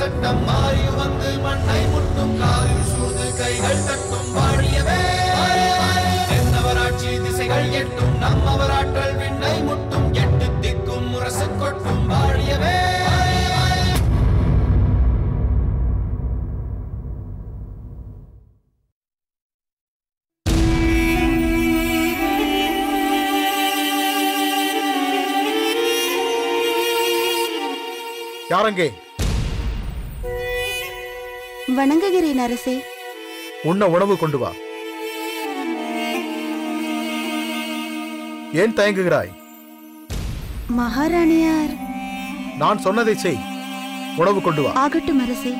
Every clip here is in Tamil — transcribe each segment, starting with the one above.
சட்டம் மாறி வந்து மண்ணை முட்டும் காலில் சூழ்ந்து கைகள் தட்டும் வாழியவே என்னவராட்சி திசைகள் எட்டும் நம்மவராற்றல் விண்ணை முட்டும் எட்டு திக்கும் முரசு கொட்டும் வாழியவே யாரங்கே வணங்குகிறேன் அரசே உண்ண உணவு கொண்டு வா. ஏன் தயங்குகிறாய்? மகாராணியார். நான் சொன்னதை செய். உணவு கொண்டு வா. ஆகட்டும் அரசே.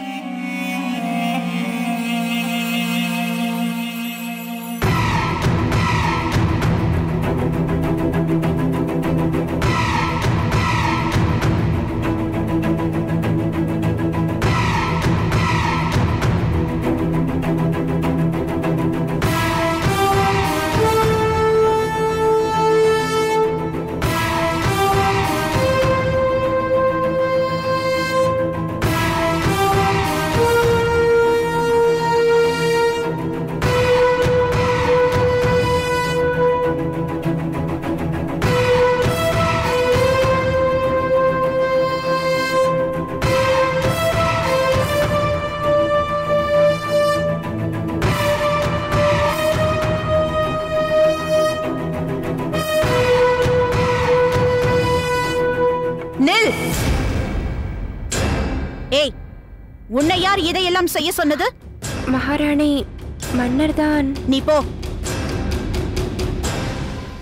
செய்ய சொன்னது? மகாராணி மன்னர்தான் நீ போ.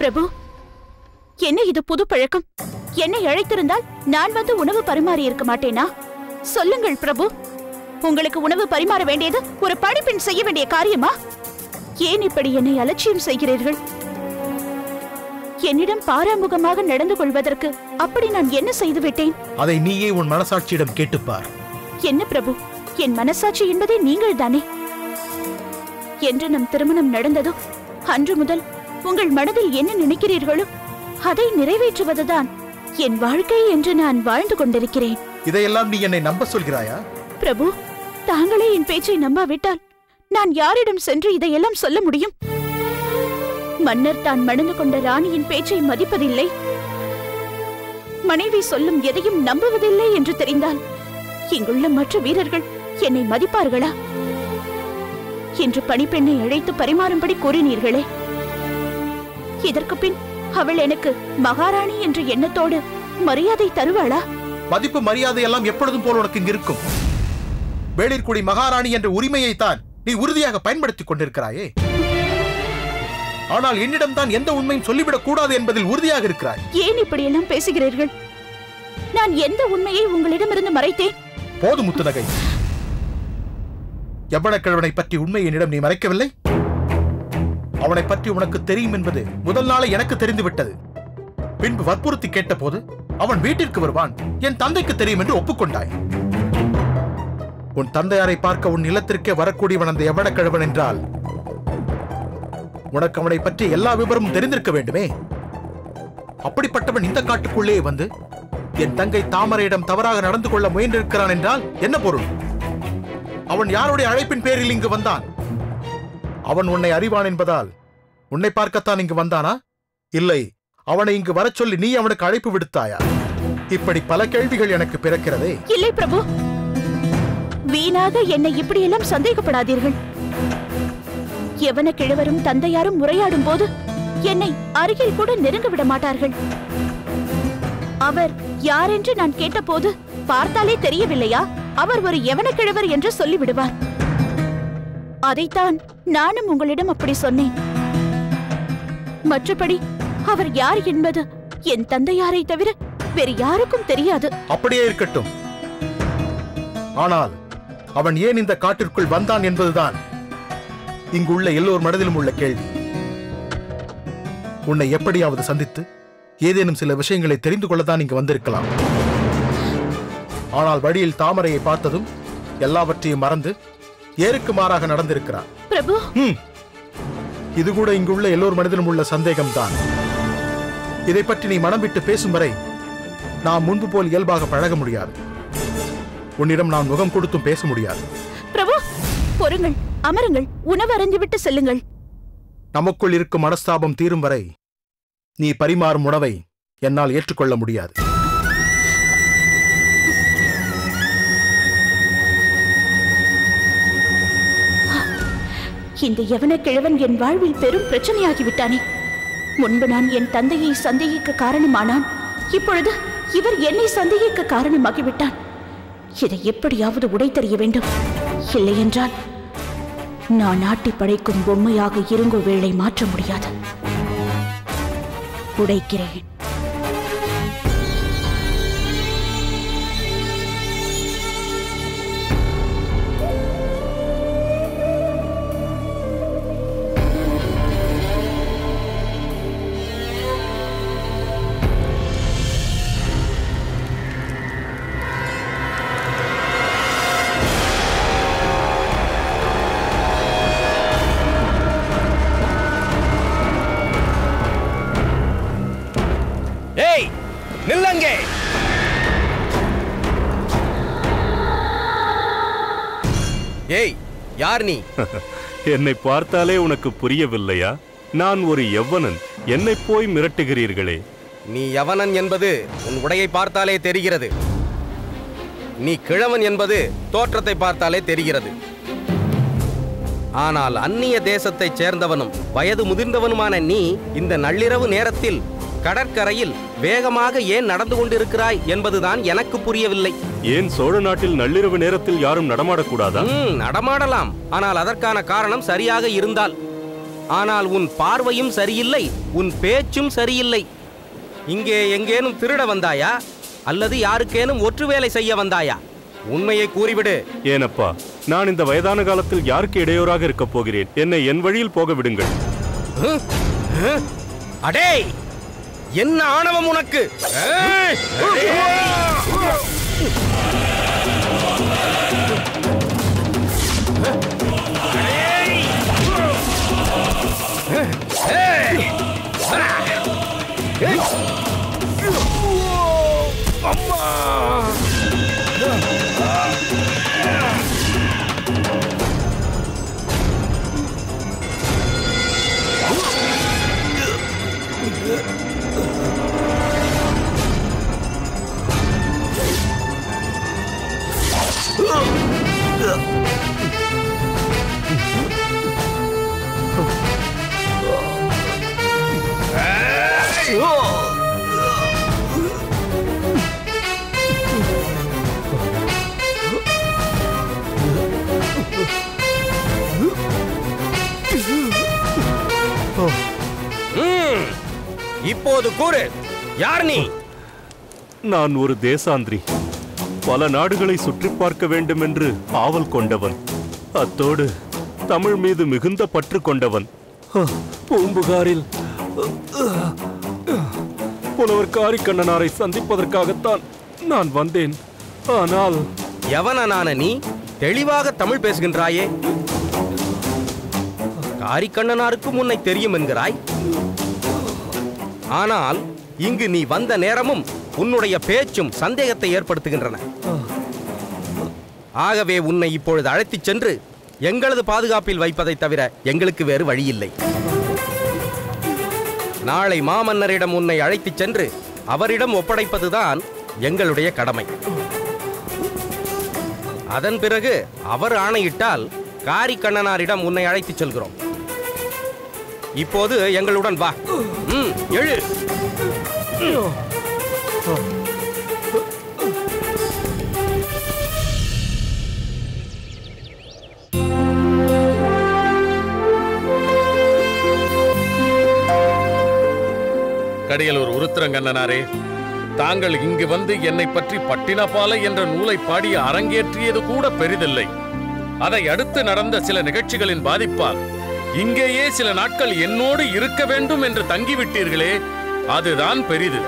பிரபு என்ன இது புது பழக்கம்? என்னை அழைத்திருந்தால் நான் வந்து உணவு பரிமாறி இருக்க மாட்டேனா? சொல்லுங்கள் பிரபு. உங்களுக்கு உணவு பரிமாற வேண்டியது ஒரு பணிப்பெண் செய்ய வேண்டிய காரியமா? ஏன் இப்படி என்னை அலட்சியம் செய்கிறீர்கள்? என்னிடம் பாராமுகமாக நடந்து கொள்வதற்கு அப்படி நான் என்ன செய்து விட்டேன் அதை நீயே உன் மனசாட்சியிடம் கேட்டுப்பார். என்ன பிரபு? என் மனசாட்சி என்பதே நீங்கள் தானே? என்று நம் திருமணம் நடந்ததோ? அன்று முதல் உங்கள் மனதில் என்ன நினைக்கிறீர்களோ அதை நிறைவேற்றுவதுதான் என் வாழ்க்கை என்று நான் வாழ்ந்து கொண்டிருக்கிறேன். இதையெல்லாம் நீ என்னை நம்ப சொல்கிறாயா? பிரபு தாங்களே என் பேச்சை நம்பாவிட்டால் நான் யாரிடம் சென்று இதையெல்லாம் சொல்ல முடியும்? மன்னர் தான் மணந்து கொண்ட ராணியின் பேச்சை மதிப்பதில்லை. மனைவி சொல்லும் எதையும் நம்புவதில்லை என்று தெரிந்தால் இங்குள்ள மற்ற வீரர்கள் என்னை மதிப்பார்களா? என்று பணிப்பெண்ணை அழைத்து பரிமாறும்படி கூறினீர்களே. இதற்கு பின் அவள் எனக்கு மகாராணி என்ற எண்ணத்தோடு மரியாதை தருவாளா? மதிப்பு மரியாதை எல்லாம் எப்பொழுதும் போல் உனக்கு இங்கு இருக்கும். வேளிர்குடி மகாராணி என்ற உரிமையைத்தான் நீ உறுதியாக பயன்படுத்திக் கொண்டிருக்கிறாயே. ஆனால் என்னிடம் தான் எந்த உண்மையும் சொல்லிவிடக் கூடாது என்பதில் உறுதியாக இருக்கிறாய். ஏன் இப்படியெல்லாம் பேசுகிறீர்கள்? நான் எந்த உண்மையை உங்களிடமிருந்து மறைத்தேன்? போது முத்துநகை. எவ்வளக்கிழவனை பற்றி உண்மை என்னிடம் நீ மறைக்கவில்லை? அவனை பற்றி உனக்கு தெரியும் என்பது முதல் நாளே எனக்கு தெரிந்துவிட்டது. பின்பு வற்புறுத்தி கேட்டபோது அவன் வீட்டிற்கு வருவான். என் தந்தைக்கு தெரியும் என்று ஒப்புக்கொண்டாய். உன் தந்தையாரை பார்க்க உன் நிலத்திற்கே வரக்கூடியவன் அந்த எவ்வளக்கிழவன் என்றால் உனக்கு அவனை பற்றி எல்லா விவரமும் தெரிந்திருக்க வேண்டுமே? அப்படிப்பட்டவன் இந்த காட்டுக்குள்ளே வந்து என் தங்கை தாமரையிடம் தவறாக நடந்து கொள்ள முயன்றிருக்கிறான் என்றால் என்ன பொருள்? அவன் யாருடைய அழைப்பின் பேரில் இங்கு வந்தான்? அவன் உன்னை அறிவான் என்பதால் உன்னை பார்க்கத்தான் இங்கு வந்தானா? இல்லை அவனை இங்கு வரச் சொல்லி நீ அவனுக்கு அழைப்பு விடுத்தாயா? இப்படி பல கேள்விகள் எனக்கு பிறக்கிறதே. இல்லை பிரபு. வீணாக என்னை இப்படியெல்லாம் சந்தேகப்படாதீர்கள். எவன கிழவரும் தந்தையாரும் உரையாடும் போது என்னை அருகில் கூட நெருங்க விட மாட்டார்கள். அவர் யாரென்று நான் கேட்டபோது பார்த்தாலே தெரியவில்லையா? அவர் ஒரு எவனக்கிழவர் கிழவர் என்று சொல்லிவிடுவார். அதைத்தான் நானும் உங்களிடம் அப்படி சொன்னேன். மற்றபடி அவர் யார் என்பது என் தந்தையாரை தவிர வேறு யாருக்கும் தெரியாது. அப்படியே இருக்கட்டும். ஆனால் அவன் ஏன் இந்த காட்டிற்குள் வந்தான் என்பதுதான் இங்குள்ள எல்லோர் மனதிலும் உள்ள கேள்வி. உன்னை எப்படியாவது சந்தித்து ஏதேனும் சில விஷயங்களை தெரிந்து கொள்ளத்தான் இங்கு வந்திருக்கலாம். ஆனால் வழியில் தாமரையை பார்த்ததும் எல்லாவற்றையும் மறந்து ஏருக்கு மாறாக நடந்திருக்கிறான் பிரபு. இது கூட இங்குள்ள எல்லோர் மனதிலும் உள்ள சந்தேகம்தான். இதை பற்றி நீ மனம் விட்டு பேசும் வரை நாம் முன்பு போல் இயல்பாக பழக முடியாது. உன்னிடம் நான் முகம் கொடுத்தும் பேச முடியாது. பிரபு பொறுங்கள் அமருங்கள் உணவு அருந்திவிட்டு செல்லுங்கள். நமக்குள் இருக்கும் மனஸ்தாபம் தீரும் வரை நீ பரிமாறும் உணவை என்னால் ஏற்றுக்கொள்ள முடியாது. இந்த யவன கிழவன் என் வாழ்வில் பெரும் பிரச்சனையாகிவிட்டானே. முன்பு நான் என் தந்தையை சந்தேகிக்க காரணமானான். இப்பொழுது இவர் என்னை சந்தேகிக்க காரணமாகிவிட்டான். இதை எப்படியாவது உடைத்தறிய வேண்டும். இல்லையென்றால் நான் நாட்டி படைக்கும் பொம்மையாக இருங்கோ வேளை மாற்ற முடியாது. உடைக்கிறேன். யார் நீ? என்னை பார்த்தாலே உனக்கு புரியவில்லையா? நான் ஒரு யவ்வனன் என்னை போய் மிரட்டுகிறீர்களே. நீ யவனன் என்பது உன் உடையை பார்த்தாலே தெரிகிறது. நீ கிழவன் என்பது தோற்றத்தை பார்த்தாலே தெரிகிறது. ஆனால் அந்நிய தேசத்தைச் சேர்ந்தவனும் வயது முதிர்ந்தவனுமான நீ இந்த நள்ளிரவு நேரத்தில் கடற்கரையில் வேகமாக ஏன் நடந்து கொண்டிருக்கிறாய் என்பதுதான் எனக்கு புரியவில்லை. ஏன் சோழ நாட்டில் நள்ளிரவு நேரத்தில் யாரும் நடமாடக்கூடாதா? நடமாடலாம். ஆனால் அதற்கான காரணம் சரியாக இருந்தால். ஆனால் உன் பார்வையும் சரியில்லை உன் பேச்சும் சரியில்லை. இங்கே எங்கேனும் திருட வந்தாயா? அல்லது யாருக்கேனும் ஒற்று வேலை செய்ய வந்தாயா? உண்மையை கூறிவிடு. ஏனப்பா நான் இந்த வயதான காலத்தில் யாருக்கு இடையூறாக இருக்கப் போகிறேன்? என்னை என் வழியில் போக விடுங்கள்? அடே என்ன ஆணவம் உனக்கு ஏய்! இப்போது கூறு. யார் நீ? நான் ஒரு தேசாந்திரி. பல நாடுகளை சுற்றி பார்க்க வேண்டும் என்று ஆவல் கொண்டவன். அத்தோடு தமிழ் மீது மிகுந்த பற்று கொண்டவன். பூம்புகாரில். புலவர் காரிக்கண்ணனாரை சந்திப்பதற்காகத்தான் நான் வந்தேன். ஆனால் எவனான நீ? தெளிவாக தமிழ் பேசுகின்றாயே. காரிக்கண்ணனாருக்கும் உன்னை தெரியும் என்கிறாய். ஆனால் இங்கு நீ வந்த நேரமும் உன்னுடைய பேச்சும் சந்தேகத்தை ஏற்படுத்துகின்றன. ஆகவே உன்னை இப்பொழுது அழைத்துச் சென்று எங்களது பாதுகாப்பில் வைப்பதை தவிர எங்களுக்கு வேறு வழியில்லை. நாளை மாமன்னரிடம் உன்னை அழைத்துச் சென்று அவரிடம் ஒப்படைப்பதுதான் எங்களுடைய கடமை. அதன் பிறகு அவர் ஆணையிட்டால் காரிக்கண்ணனாரிடம் உன்னை அழைத்துச் செல்கிறோம். இப்போது எங்களுடன் வா. ம், எழு. கடியலூர் உருத்திரங்கண்ணனாரே தாங்கள் இங்கு வந்து என்னை பற்றி பட்டினப்பாலை என்ற நூலை பாடி அரங்கேற்றியது கூட பெரிதில்லை. அதை அடுத்து நடந்த சில நிகழ்ச்சிகளின் பாதிப்பால் இங்கேயே சில நாட்கள் என்னோடு இருக்க வேண்டும் என்று தங்கிவிட்டீர்களே அதுதான் பெரிது.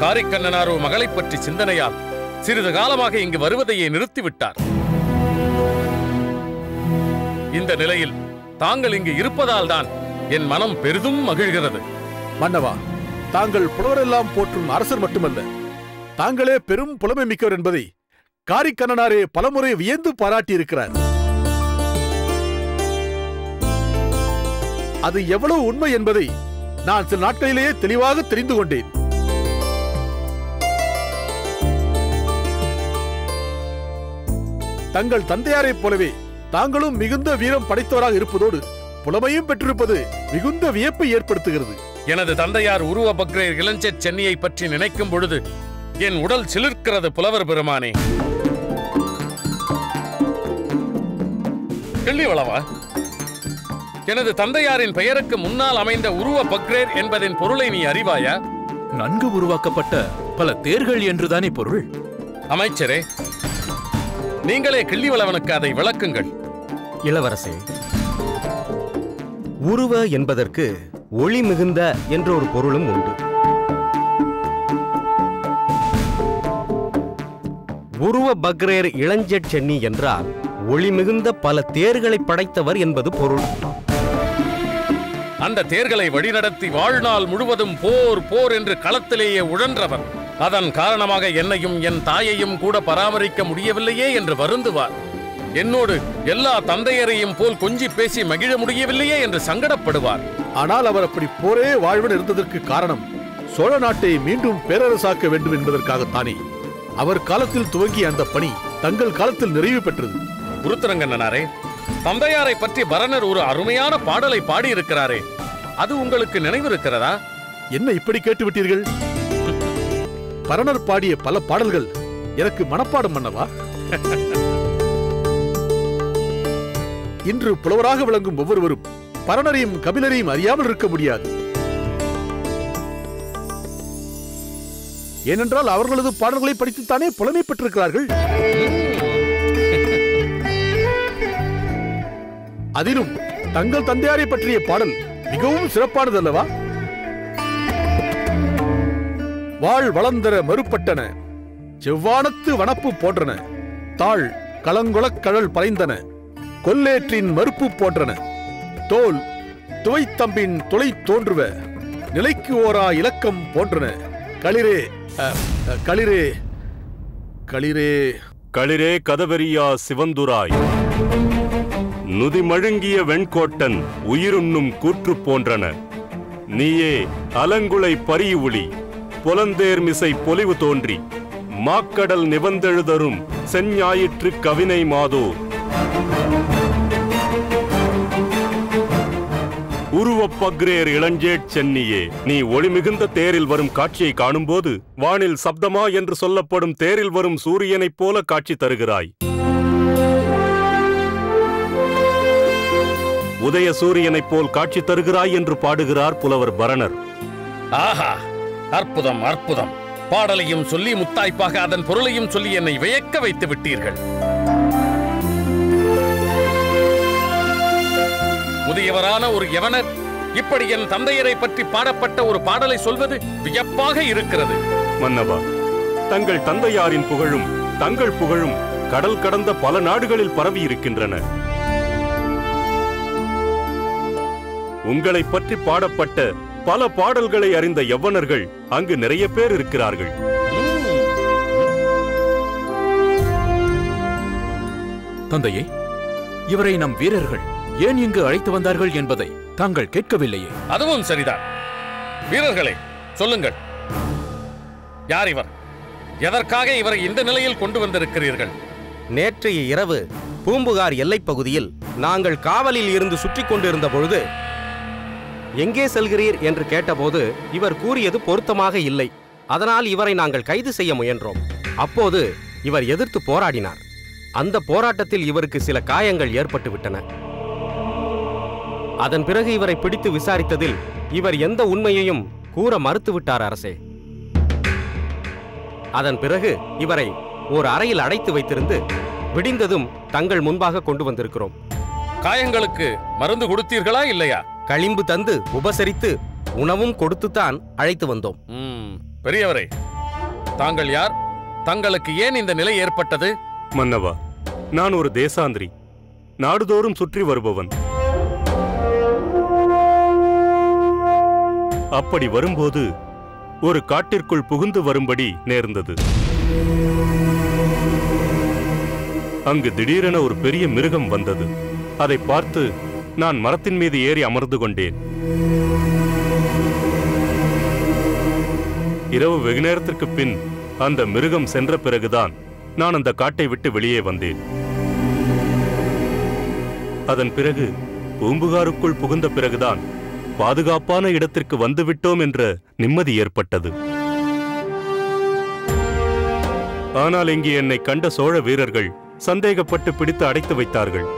காரைக்கண்ணனாரோ மகளைப் பற்றி சிந்தனையால் சிறிது காலமாக இங்கு வருவதையே நிறுத்திவிட்டார். இந்த நிலையில் தாங்கள் இங்கு இருப்பதால் தான் என் மனம் பெரிதும் மகிழ்கிறது. மன்னவா தாங்கள் புலவரெல்லாம் போற்றும் அரசர் மட்டுமல்ல தாங்களே பெரும் புலமை மிக்கவர் என்பதை காரிக்கண்ணனாரே பலமுறை வியந்து பாராட்டியிருக்கிறார். அது எவ்வளவு உண்மை என்பதை நான் சில நாட்களிலேயே தெளிவாக தெரிந்து கொண்டேன். தங்கள் தந்தையாரைப் போலவே தாங்களும் மிகுந்த வீரம் படைத்தவராக இருப்பதோடு புலமையும் பெற்றிருப்பது மிகுந்த வியப்பை ஏற்படுத்துகிறது. எனது தந்தையார் உருவ பக்ரேர் இளஞ்செட் சென்னியை பற்றி நினைக்கும் பொழுது என் உடல் சிலிர்க்கிறது புலவர் பெருமானே. கிள்ளிவளவா எனது தந்தையாரின் பெயருக்கு முன்னால் அமைந்த உருவ பக்ரேர் என்பதின் பொருளை நீ அறிவாயா? நன்கு உருவாக்கப்பட்ட பல தேர்கள் என்றுதானே பொருள்? அமைச்சரே நீங்களே கிள்ளிவளவனுக்கு அதை விளக்குங்கள். இளவரசே உருவ என்பதற்கு ஒளி மிகுந்த என்ற ஒரு பொருளும் உண்டு. உருவ பக்ரேர் இளஞ்செட் சென்னி என்றால் ஒளி மிகுந்த பல தேர்களை படைத்தவர் என்பது பொருள். அந்த தேர்களை வழிநடத்தி வாழ்நாள் முழுவதும் போர் போர் என்று களத்திலேயே உழன்றவர். அதன் காரணமாக என்னையும் என் தாயையும் கூட பராமரிக்க முடியவில்லையே என்று வருந்துவார். என்னோடு எல்லா தந்தையரையும் போல் கொஞ்சி பேசி மகிழ முடியவில்லையே என்று சங்கடப்படுவார். ஆனால் அவர் அப்படி போரே வாழ்வன் இருந்ததற்கு காரணம் சோழ நாட்டை மீண்டும் பேரரசாக்க வேண்டும் என்பதற்காகத்தானே. அவர் காலத்தில் துவங்கிய அந்த பணி தங்கள் காலத்தில் நிறைவு பெற்றது. குருத்தரங்கண்ணனாரே தந்தையாரை பற்றி பரணர் ஒரு அருமையான பாடலை பாடியிருக்கிறாரே அது உங்களுக்கு நினைவிருக்கிறதா? என்ன இப்படி கேட்டு விட்டீர்கள்? பரணர் பாடிய பல பாடல்கள் எனக்கு மனப்பாடம் பண்ணவா? இன்று புலவராக விளங்கும் ஒவ்வொருவரும் பரணரையும் கபிலரையும் அறியாமல் இருக்க முடியாது. ஏனென்றால் அவர்களது பாடல்களை படித்துத்தானே புலமை பெற்றிருக்கிறார்கள்? அதிலும் தங்கள் தந்தையாரை பற்றிய பாடல் மிகவும் சிறப்பானது அல்லவா வாழ் வளர்ந்தர மறுப்பட்டன செவ்வானத்து வனப்பு போன்றன தாழ் களங்குளக் கழல் பறைந்தன கொல்லேற்றின் மறுப்பு போன்றன தோல் துவைத்தம்பின் துளை தோன்றுவ நிலைக்கு ஓரா இலக்கம் போன்றன. களிரே களிரே களிரே. களிரே கதவெறியா சிவந்துராய். நுதி மழுங்கிய வெண்கோட்டன் உயிருண்ணும் கூற்று போன்றன. நீயே அலங்குளை பரியுளி புலந்தேர்மிசை பொலிவு தோன்றி மாக்கடல் நிபந்தெழுதரும் செஞ்ஞாயிற்று கவினை மாதோ. உருவப்பக்ரேர் இளஞ்சேட் சென்னியே நீ ஒளிமிகுந்த தேரில் வரும் காட்சியை காணும்போது வானில் சப்தமா என்று சொல்லப்படும் தேரில் வரும் சூரியனைப் போல காட்சி தருகிறாய். உதய சூரியனைப் போல் காட்சி தருகிறாய் என்று பாடுகிறார் புலவர் பரணர். ஆஹா அற்புதம் அற்புதம். பாடலையும் சொல்லி முத்தாய்ப்பாக அதன் பொருளையும் சொல்லி என்னை வியக்க வைத்து விட்டீர்கள். முதியவரான ஒரு யவனர் இப்படி என் தந்தையரை பற்றி பாடப்பட்ட ஒரு பாடலை சொல்வது வியப்பாக இருக்கிறது. மன்னவா தங்கள் தந்தையாரின் புகழும் தங்கள் புகழும் கடல் கடந்த பல நாடுகளில் பரவி இருக்கின்றன உங்களைப் பற்றி பாடப்பட்ட பல பாடல்களை அறிந்த யவ்வனர்கள் அங்கு நிறைய பேர் இருக்கிறார்கள். தந்தையே இவரை நம் வீரர்கள் ஏன் இங்கு அழைத்து வந்தார்கள் என்பதை தாங்கள் கேட்கவில்லையே. அதுவும் சரிதான். வீரர்களே சொல்லுங்கள். யார் இவர்? எதற்காக இவரை இந்த நிலையில் கொண்டு வந்திருக்கிறீர்கள்? நேற்றைய இரவு பூம்புகார் எல்லைப் பகுதியில் நாங்கள் காவலில் இருந்து சுற்றி கொண்டிருந்த பொழுது எங்கே செல்கிறீர் என்று கேட்டபோது இவர் கூறியது பொருத்தமாக இல்லை. அதனால் இவரை நாங்கள் கைது செய்ய முயன்றோம். அப்போது இவர் எதிர்த்து போராடினார். அந்த போராட்டத்தில் இவருக்கு சில காயங்கள் ஏற்பட்டுவிட்டன. அதன் பிறகு இவரை பிடித்து விசாரித்ததில் இவர் எந்த உண்மையையும் கூற மறுத்துவிட்டார் அரசே. அதன் பிறகு இவரை ஒரு அறையில் அடைத்து வைத்திருந்து விடிந்ததும் தங்கள் முன்பாக கொண்டு வந்திருக்கிறோம். காயங்களுக்கு மருந்து கொடுத்தீர்களா இல்லையா? களிம்பு தந்து உபசரித்து உணவும் கொடுத்துத்தான் அழைத்து வந்தோம். ம், பெரியவரே தாங்கள் யார்? தங்களுக்கு ஏன் இந்த நிலை ஏற்பட்டது? மன்னவா நான் ஒரு தேசாந்திரி. நாடுதோறும் சுற்றி வருபவன். அப்படி வரும்போது ஒரு காட்டிற்குள் புகுந்து வரும்படி நேர்ந்தது. அங்கு திடீரென ஒரு பெரிய மிருகம் வந்தது. அதை பார்த்து நான் மரத்தின் மீது ஏறி அமர்ந்து கொண்டேன். இரவு வெகு நேரத்திற்கு பின் அந்த மிருகம் சென்ற பிறகுதான் நான் அந்த காட்டை விட்டு வெளியே வந்தேன். அதன் பிறகு பூம்புகாருக்குள் புகுந்த பிறகுதான் பாதுகாப்பான இடத்திற்கு வந்துவிட்டோம் என்ற நிம்மதி ஏற்பட்டது. ஆனால் இங்கே என்னை கண்ட சோழ வீரர்கள் சந்தேகப்பட்டு பிடித்து அடைத்து வைத்தார்கள்.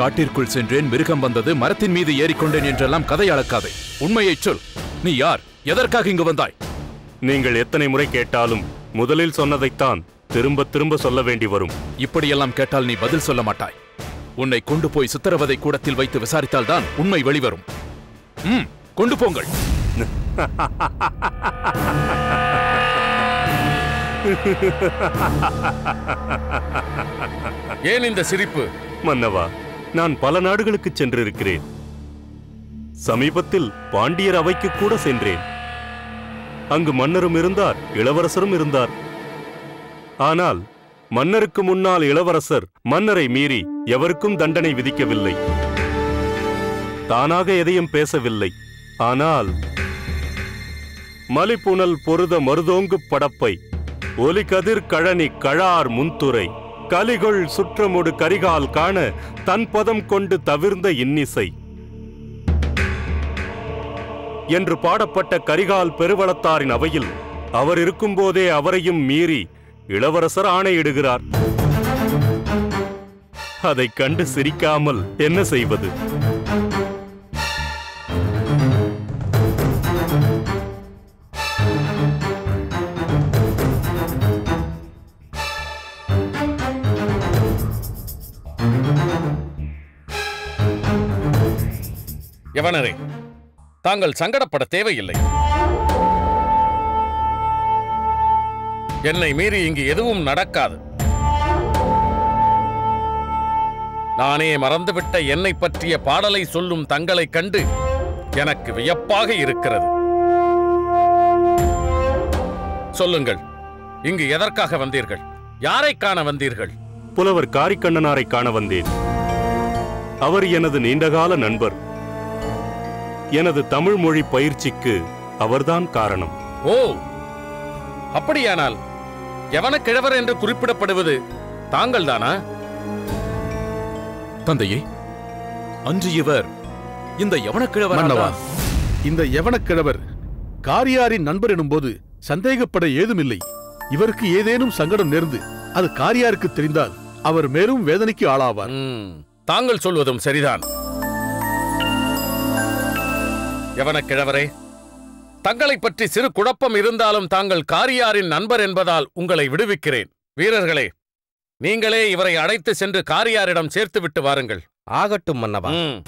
காட்டிற்குள் சென்றேன் மிருகம் வந்தது மரத்தின் மீது ஏறிக்கொண்டேன் என்றெல்லாம் கதை அளக்காதே உண்மையைச் சொல். நீ யார்? எதற்காக இங்கு வந்தாய்? நீங்கள் எத்தனை முறை கேட்டாலும் முதலில் சொன்னதைத்தான் திரும்ப திரும்ப சொல்ல வேண்டி வரும். இப்படியெல்லாம் கேட்டால் நீ பதில் சொல்ல மாட்டாய். உன்னை கொண்டு போய் சித்திரவதை கூடத்தில் வைத்து விசாரித்தால்தான் உண்மை வெளிவரும். ம் கொண்டு போங்கள். ஏன் இந்த சிரிப்பு? மன்னவா நான் பல நாடுகளுக்கு சென்றிருக்கிறேன். சமீபத்தில் பாண்டியர் அவைக்கு கூட சென்றேன். அங்கு மன்னரும் இருந்தார் இளவரசரும் இருந்தார். ஆனால் மன்னருக்கு முன்னால் இளவரசர் மன்னரை மீறி எவருக்கும் தண்டனை விதிக்கவில்லை. தானாக எதையும் பேசவில்லை. ஆனால் மலிப்புணல் பொருத மருதோங்கு படப்பை ஒலிகதிர் கழனி கழார் முன்துறை கலிகொள் சுற்றமுடு கரிகால் காண தன் பதம் கொண்டு தவிர்ந்த இன்னிசை. என்று பாடப்பட்ட கரிகால் பெருவளத்தாரின் அவையில் அவர் இருக்கும்போதே அவரையும் மீறி இளவரசர் ஆணையிடுகிறார். அதைக் கண்டு சிரிக்காமல் என்ன செய்வது? யவனரே தாங்கள் சங்கடப்பட தேவையில்லை. என்னை மீறி இங்கு எதுவும் நடக்காது. நானே மறந்துவிட்ட என்னை பற்றிய பாடலை சொல்லும் தங்களை கண்டு எனக்கு வியப்பாக இருக்கிறது. சொல்லுங்கள் இங்கு எதற்காக வந்தீர்கள்? யாரை காண வந்தீர்கள்? புலவர் காரிக்கண்ணனாரை காண வந்தேன். அவர் எனது நீண்டகால நண்பர். எனது தமிழ் மொழி பயிற்சிக்கு அவர்தான் காரணம். ஓ அப்படியானால் எவன கிழவர் என்று குறிப்பிடப்படுவது தாங்கள்தானா? தந்தையே அன்று இவர் இந்த யவனக்கிழவர் மன்னவா இந்த யவனக்கிழவர் காரியாரின் நண்பர் எனும்போது சந்தேகப்பட ஏதுமில்லை. இவருக்கு ஏதேனும் சங்கடம் நேர்ந்து அது காரியாருக்கு தெரிந்தால் அவர் மேலும் வேதனைக்கு ஆளாவார். ம், தாங்கள் சொல்வதும் சரிதான். எவன கிழவரே தங்களைப் பற்றி சிறு குழப்பம் இருந்தாலும் தாங்கள் காரியாரின் நண்பர் என்பதால் உங்களை விடுவிக்கிறேன். வீரர்களே நீங்களே இவரை அழைத்து சென்று காரியாரிடம் சேர்த்து விட்டு வாருங்கள். ஆகட்டும் மன்னவா.